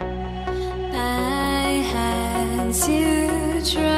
I had to try